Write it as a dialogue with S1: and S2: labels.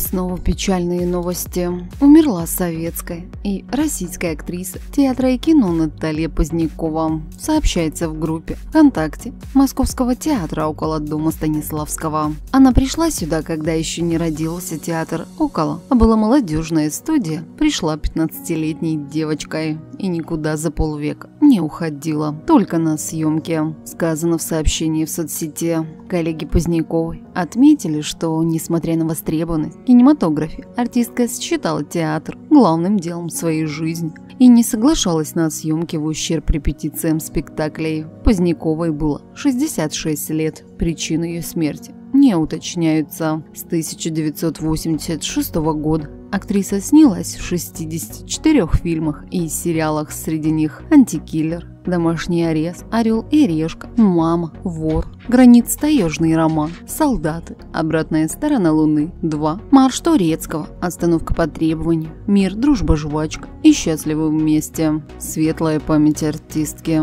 S1: снова печальные новости. Умерла советская и российская актриса театра и кино Наталья Позднякова. Сообщается в группе ВКонтакте Московского театра около дома Станиславского. Она пришла сюда, когда еще не родился театр около, а была молодежная студия. Пришла 15-летней девочкой и никуда за полвека не уходила. Только на съемки. Сказано в сообщении в соцсети. Коллеги Поздняковой отметили, что, несмотря на востребованность в кинематографе, артистка считала театр главным делом своей жизни и не соглашалась на съемки в ущерб репетициям спектаклей. Поздняковой было 66 лет. Причины ее смерти не уточняются. С 1986 года актриса снялась в 64 фильмах и сериалах, среди них «Антикиллер», «Домашний арест», «Орел и решка», «Мама», «Вор», «Границ таежный роман», «Солдаты», «Обратная сторона Луны», «Два», «Марш Турецкого», «Остановка по требованию», «Мир, дружба, жвачка» и «Счастливы вместе». Светлая память артистки.